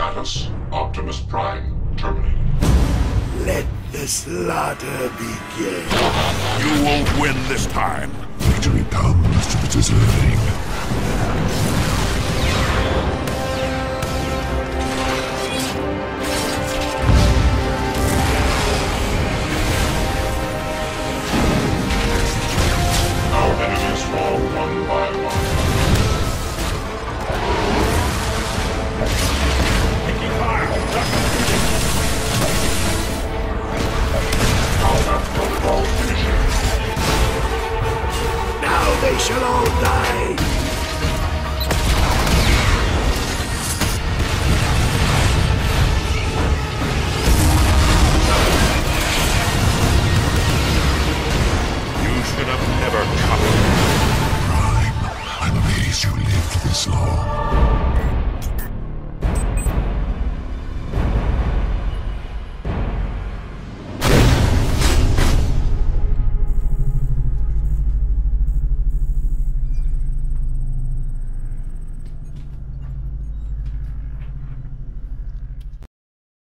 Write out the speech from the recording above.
Status Optimus Prime terminated. Let the slaughter begin. You won't win this time. Victory comes to the deserving. They shall all die. You should have never come. Prime, I'm amazed you lived this long.